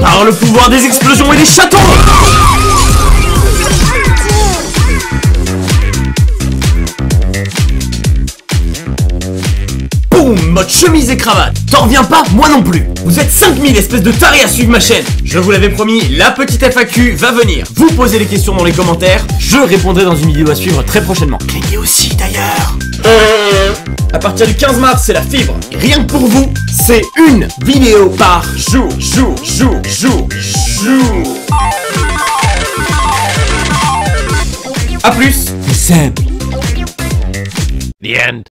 Par le pouvoir des explosions et des chatons Mode chemise et cravate T'en reviens pas Moi non plus Vous êtes 5000 espèces de tarés à suivre ma chaîne Je vous l'avais promis, la petite FAQ va venir Vous posez les questions dans les commentaires Je répondrai dans une vidéo à suivre très prochainement Cliquez aussi d'ailleurs à partir du 15 mars, c'est la fibre. Et rien que pour vous, c'est une vidéo par jour, jour, jour, jour, jour. A plus. Seb. The end.